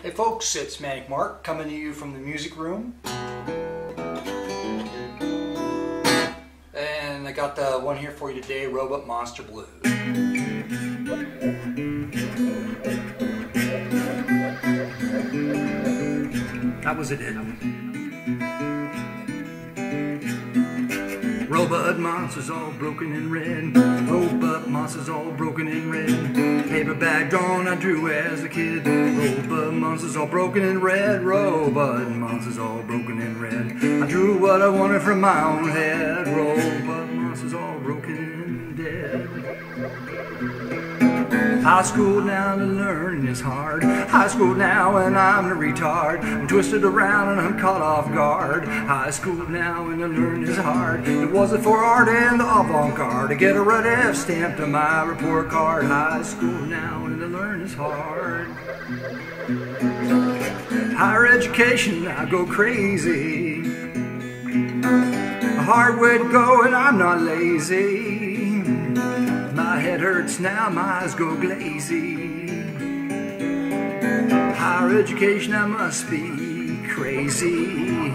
Hey folks, it's Manic Mark coming to you from the music room. And I got the one here for you today, Robot Monster Blues. That was it. Robot monsters all broken and red. Robot monsters all broken and red. Paperback drawing I drew as a kid. Robot monsters all broken in red. Robot monsters all broken in red. I drew what I wanted from my own head. Robot monsters all broken and dead. High school now to learn is hard. High school now and I'm a retard. I'm twisted around and I'm caught off guard. High school now and to learn is hard. It wasn't for art and the avant-garde to get a red F stamped on my report card. High school now and to learn is hard. Higher education, I go crazy. Hard way to go and I'm not lazy. My head hurts now, my eyes go glazy. Higher education, I must be crazy.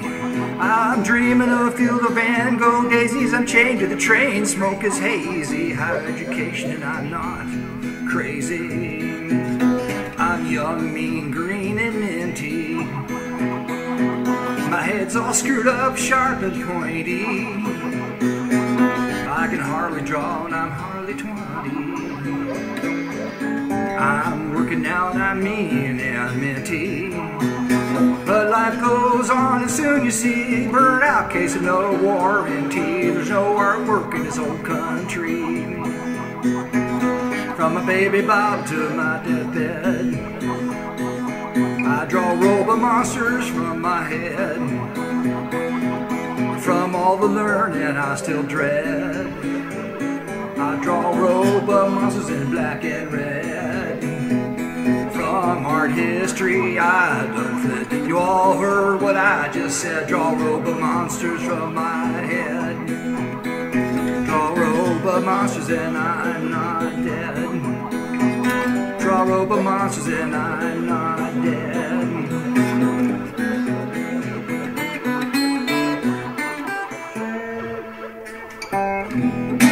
I'm dreaming of a field of Van Gogh daisies. I'm chained to the train, smoke is hazy. Higher education, and I'm not crazy. I'm young, mean, green, and minty. My head's all screwed up, sharp and pointy. I can hardly draw and I'm hardly 20. I'm working and I'm mean and minty. But life goes on and soon you see burnout case of no warranty. There's no artwork in this old country. From my baby Bob to my deathbed. I draw robot monsters from my head. All the learning I still dread. I draw robot monsters in black and red. From art history I fled. You all heard what I just said. Draw robot monsters from my head. Draw robot monsters and I'm not dead. Draw robot monsters and I'm not dead. Música